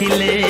खिले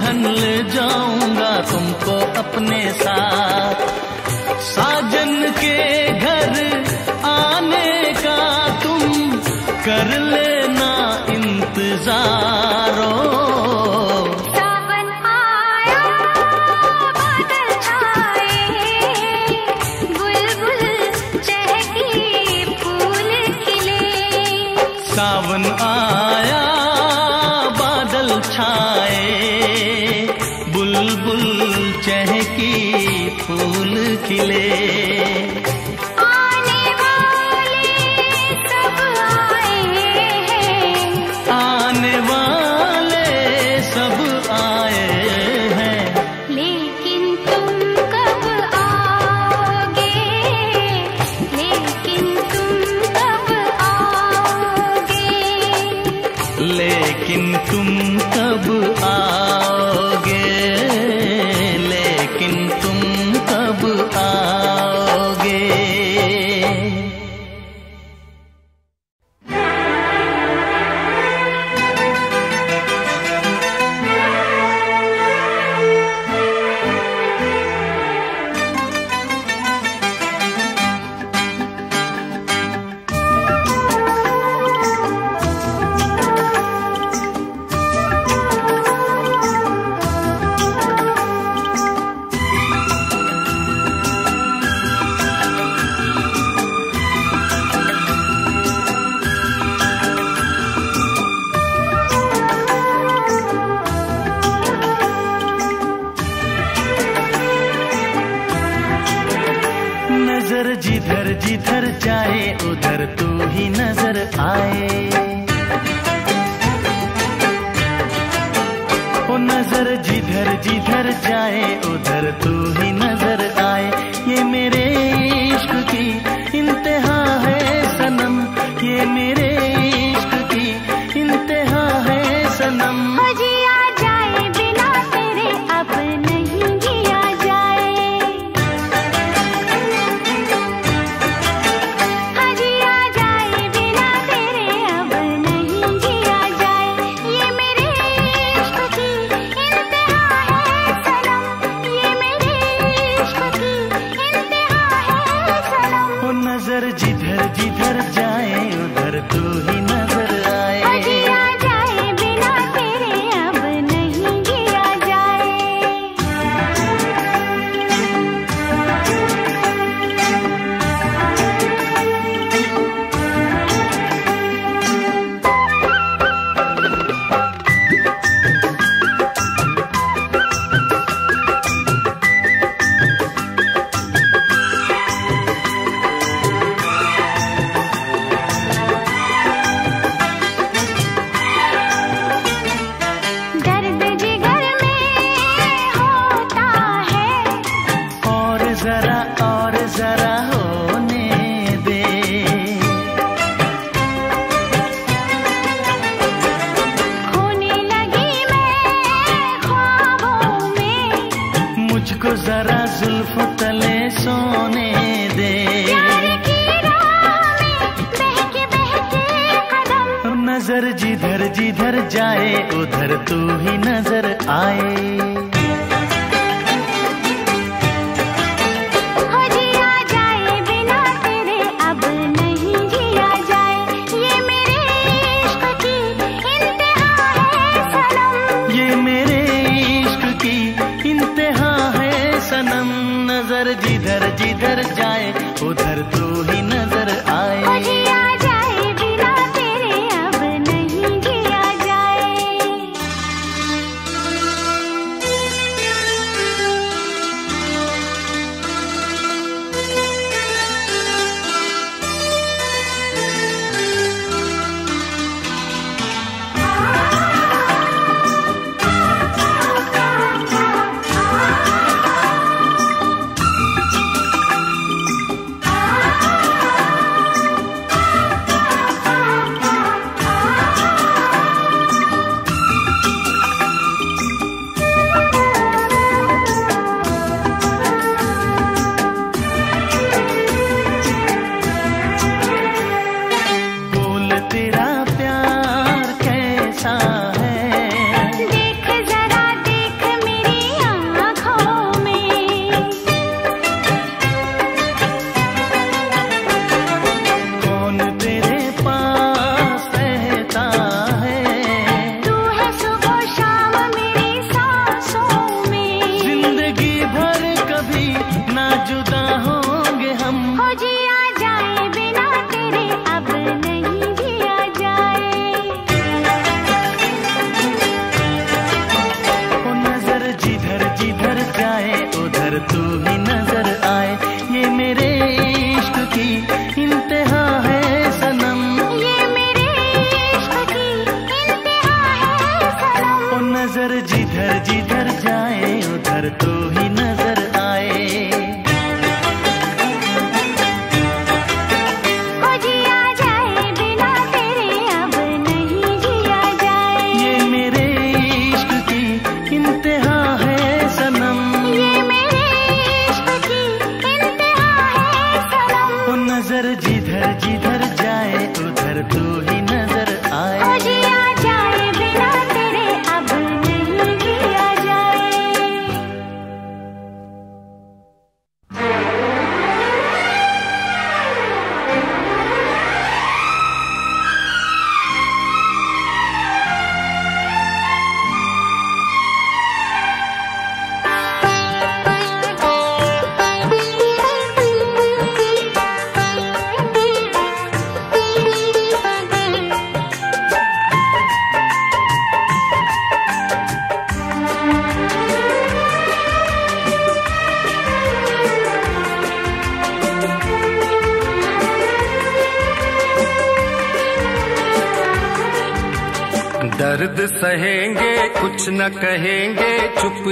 दुल्हन ले जाऊँगा तुमको अपने साथ। साजन के घर आने का तुम कर लेना इंतज़ार।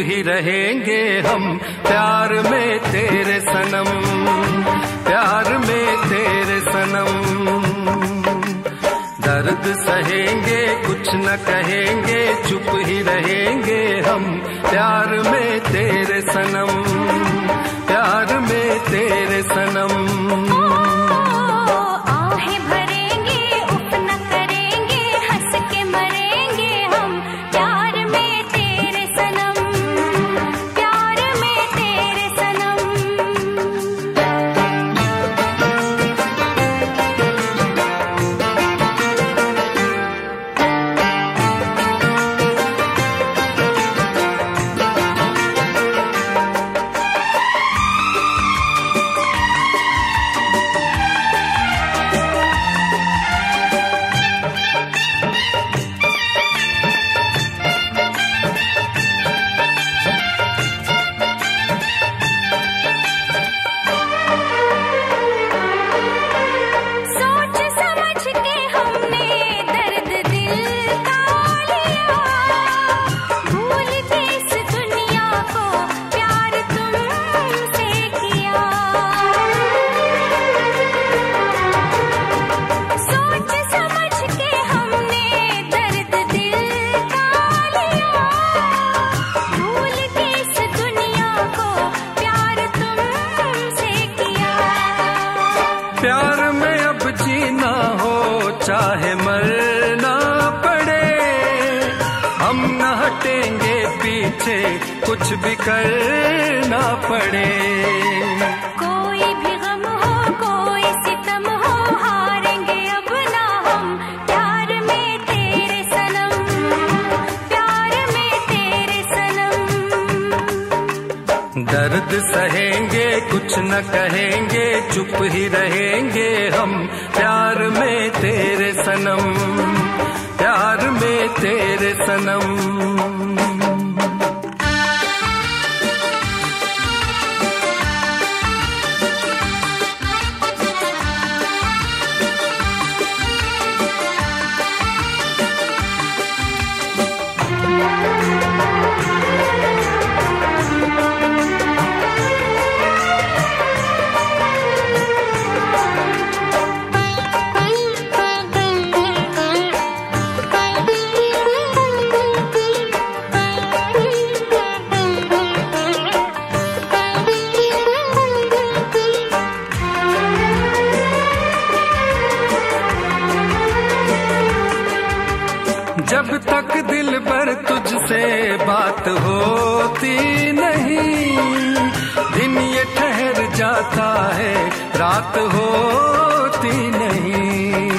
ी दर्द सहेंगे, कुछ न कहेंगे, चुप ही रहेंगे हम। प्यार में तेरे सनम, प्यार में तेरे सनम। होती नहीं। दिन ये ठहर जाता है, रात होती नहीं।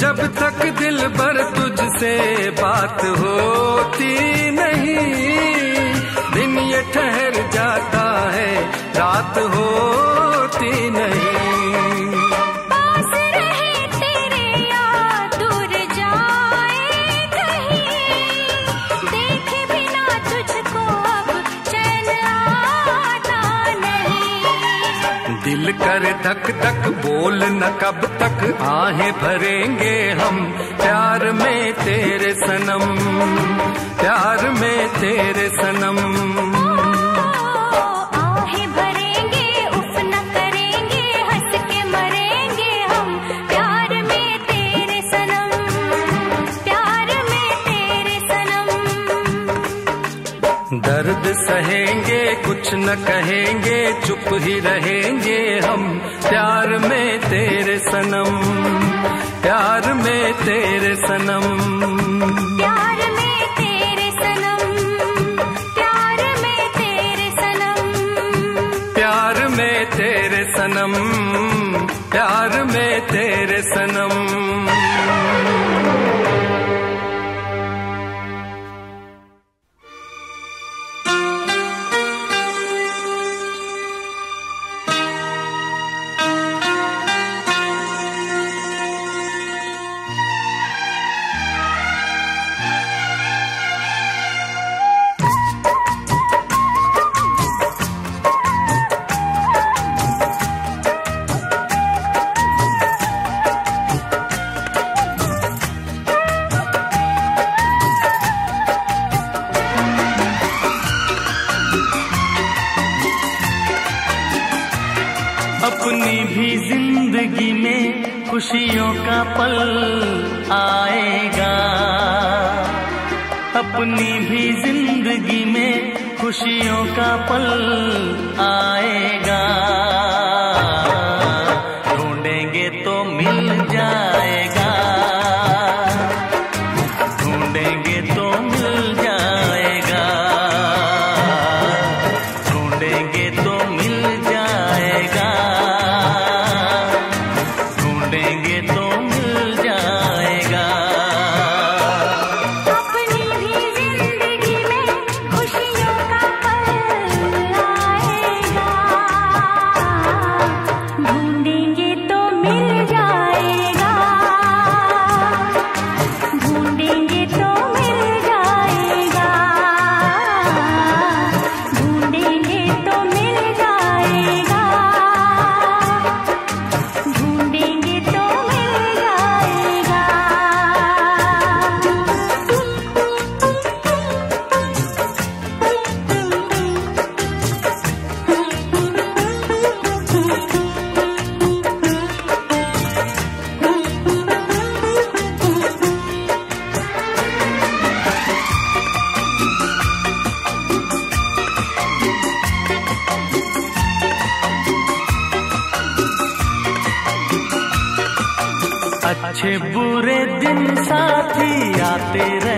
जब तक दिल भर तुझसे बात होती नहीं, दिन ये ठहर जाता है, रात होती नहीं। तक धक बोल न कब तक आहें भरेंगे हम। प्यार में तेरे सनम, प्यार में तेरे सनम। कुछ न कहेंगे, चुप ही रहेंगे हम। प्यार में तेरे सनम, प्यार में तेरे सनम। प्यार अपनी भी ज़िंदगी में खुशियों का पल आएगा। तेरा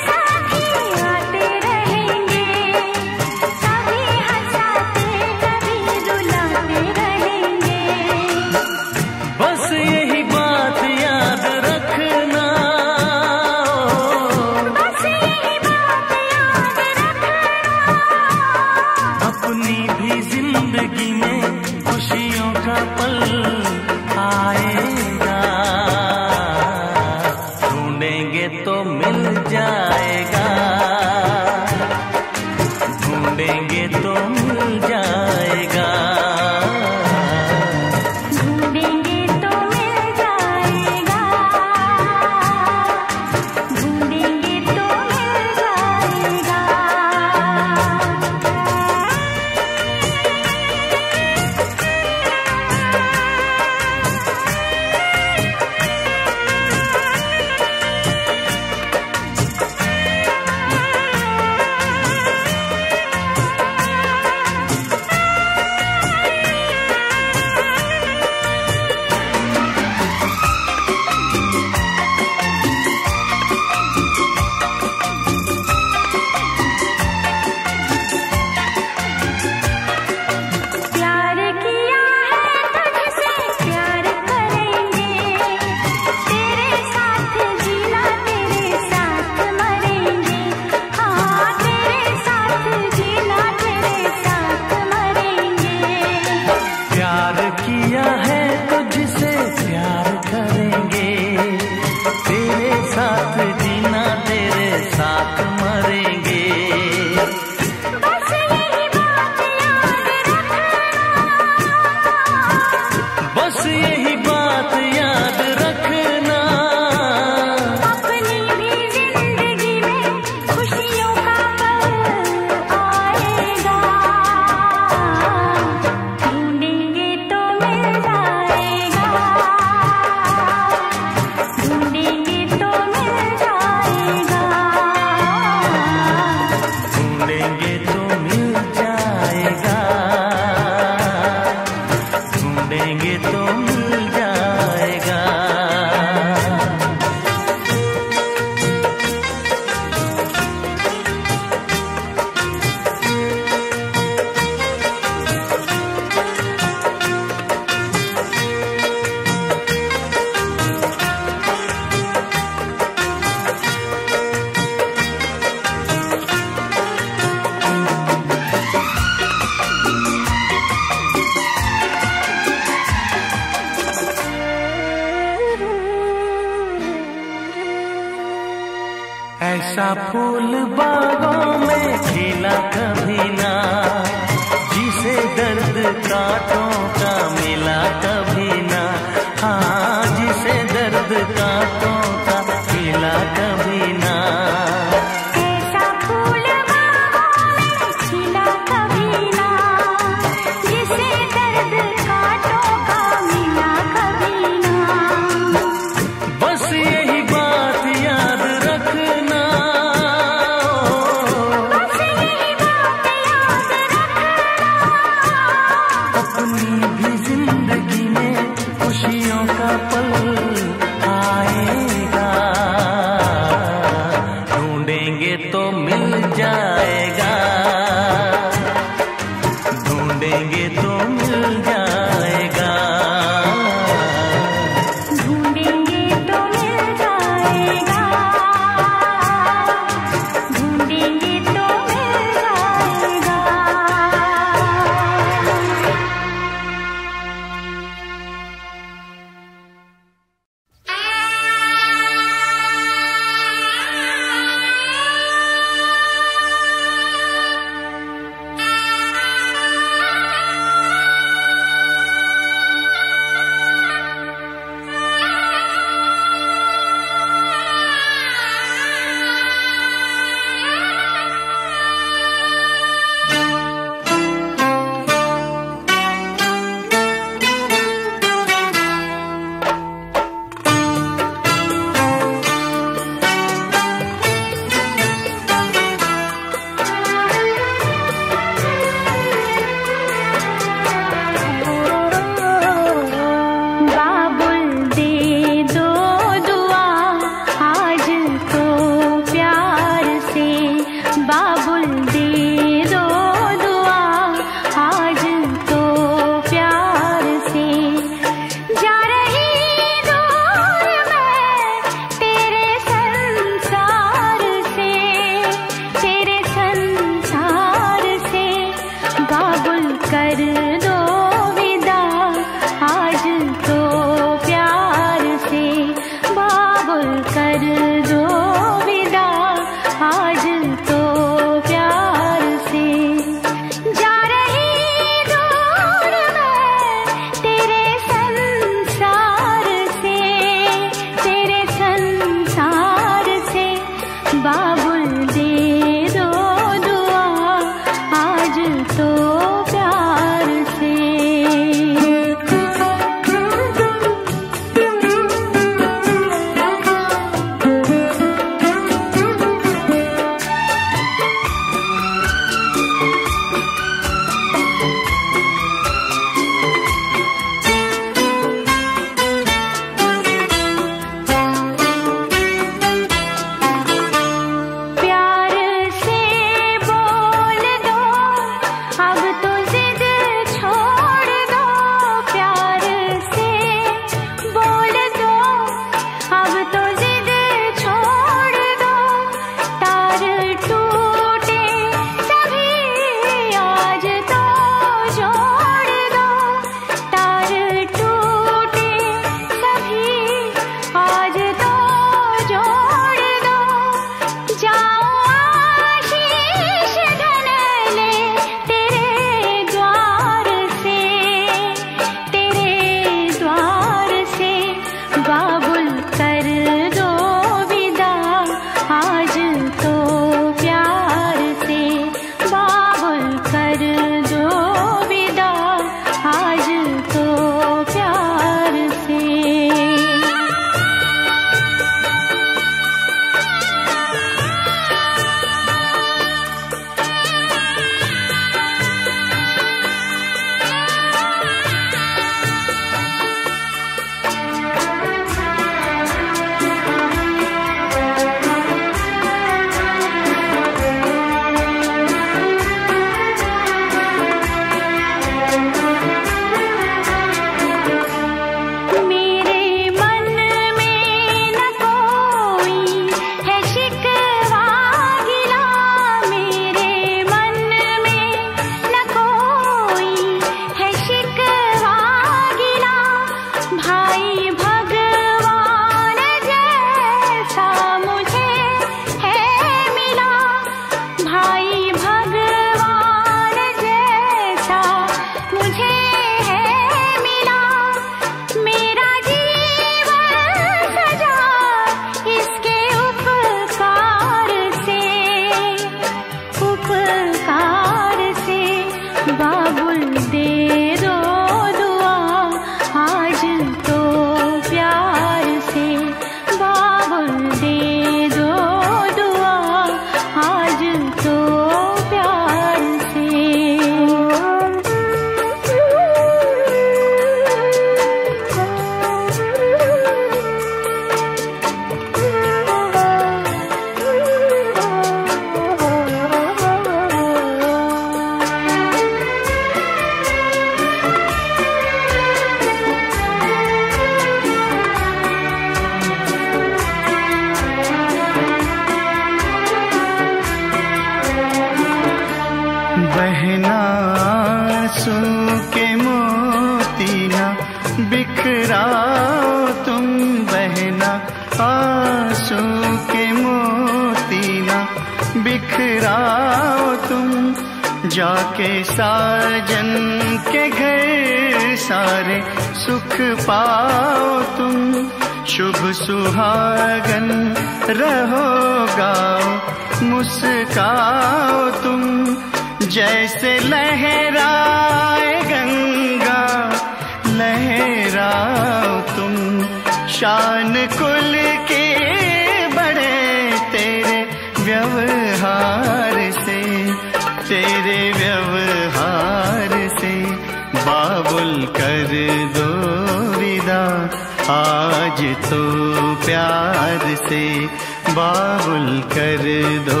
प्यार से बाबुल कर दो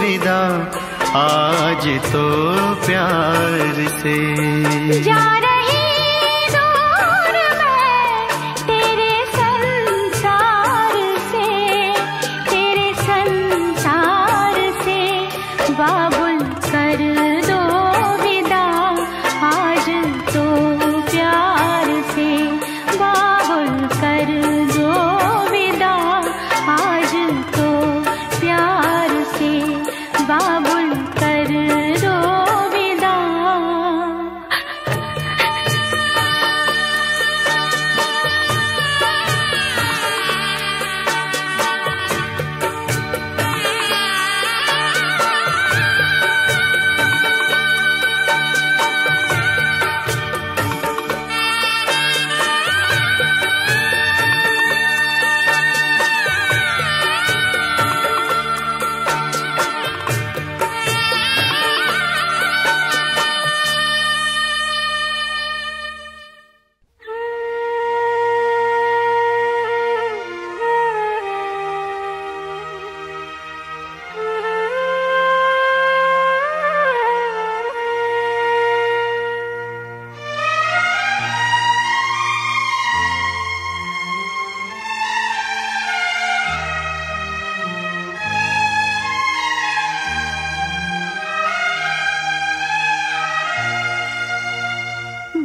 विदा। आज तो प्यार से। जा रहे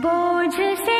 बोझ से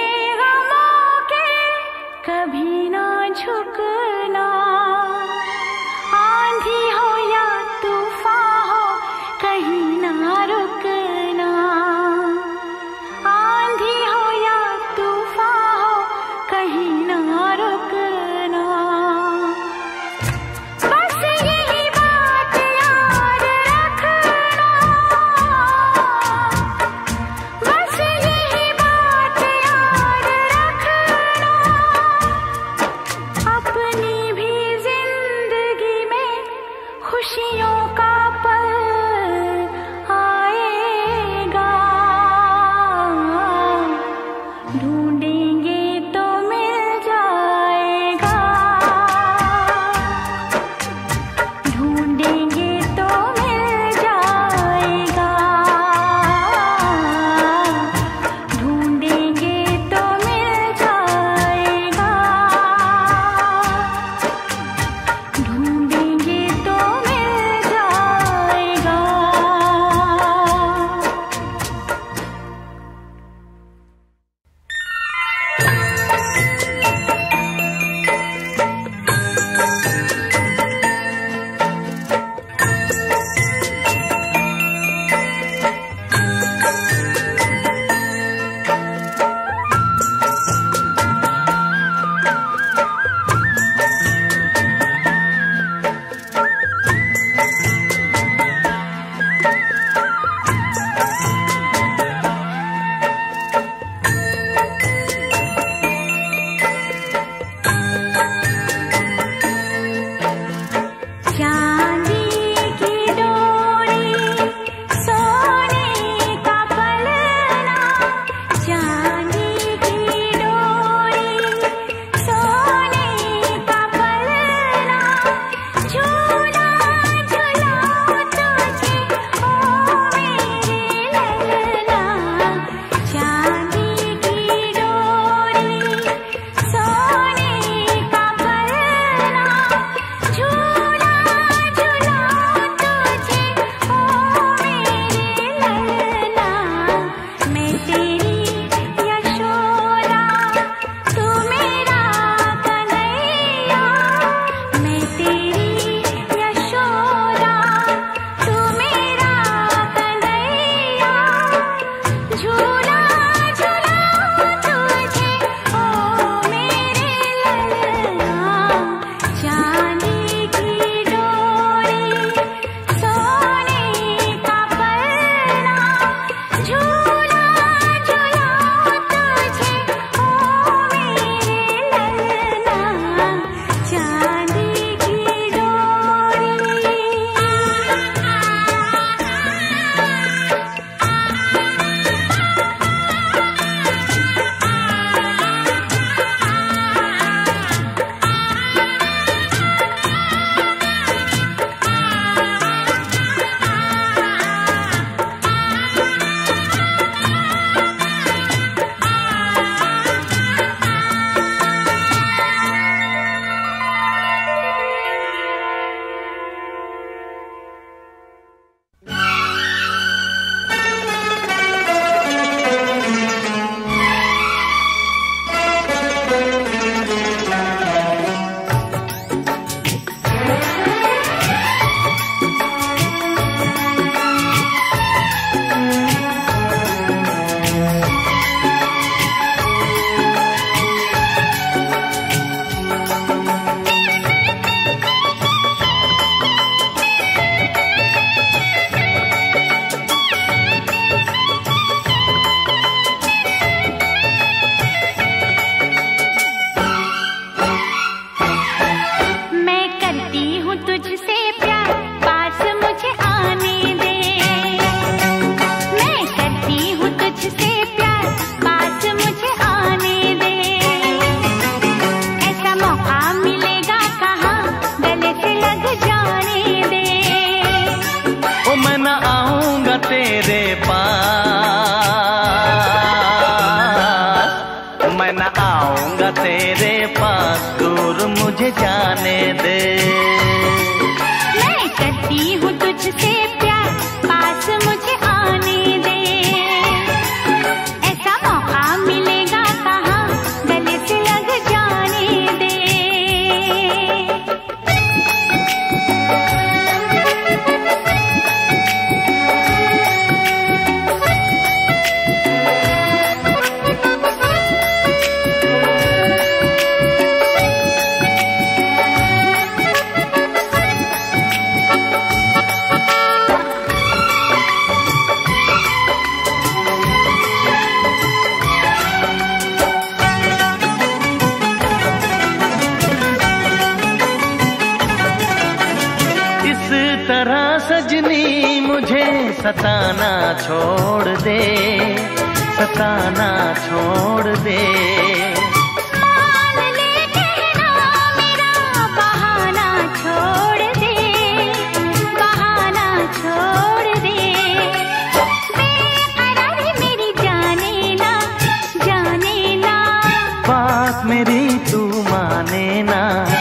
जाने ना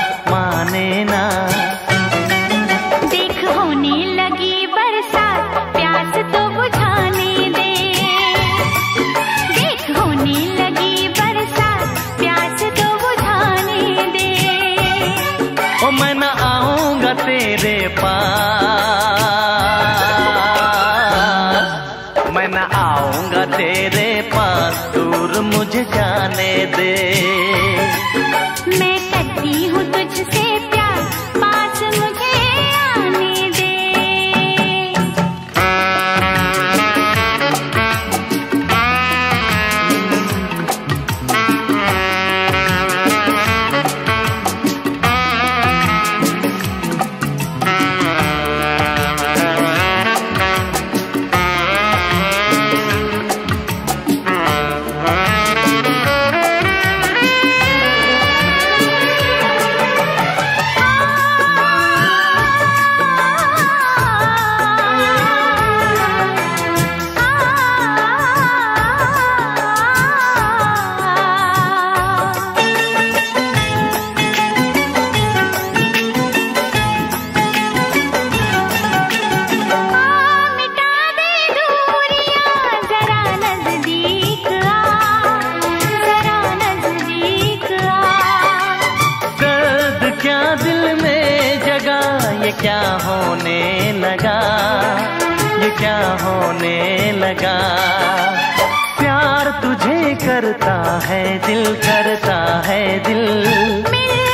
दिल में जगा, ये क्या होने लगा? ये क्या होने लगा? प्यार तुझे करता है, दिल करता है दिल। मेरे